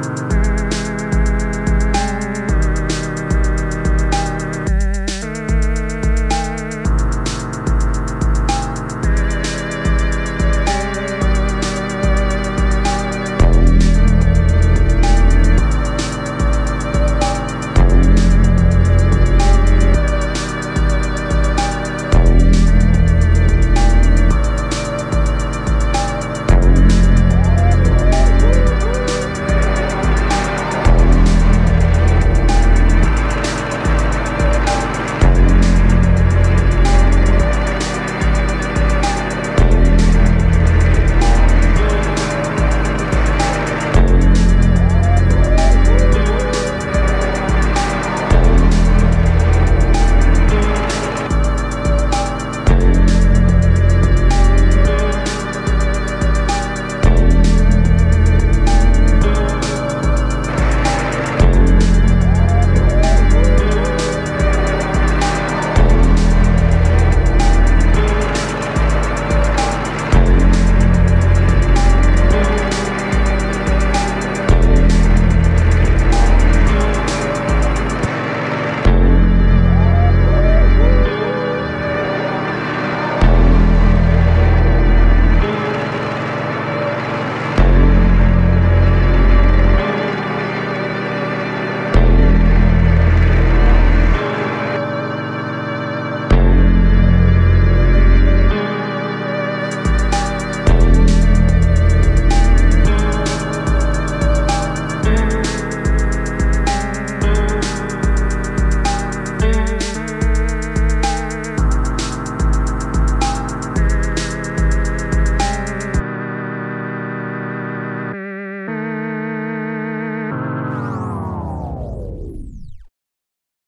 Bye.